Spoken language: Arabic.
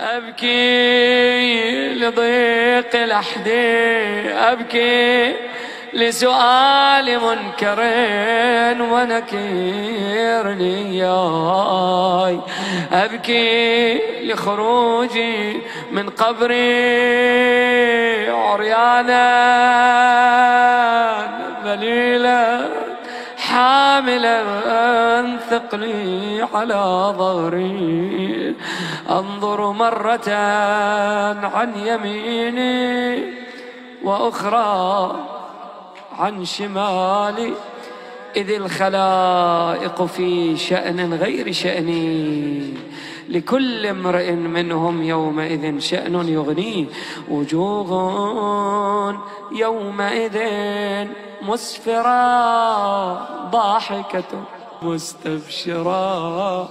أبكي لضيق الأحدي أبكي لسؤال منكر ونكير ياي أبكي لخروجي من قبري عريانا ذليلا حاملا ثقلي على ظهري. أنظر مرة عن يميني وأخرى عن شمالي. إذ الخلائق في شأن غير شأني لكل امرئ منهم يومئذ شأن يغنيه وجوه يومئذ مسفرة ضاحكة مستبشرة.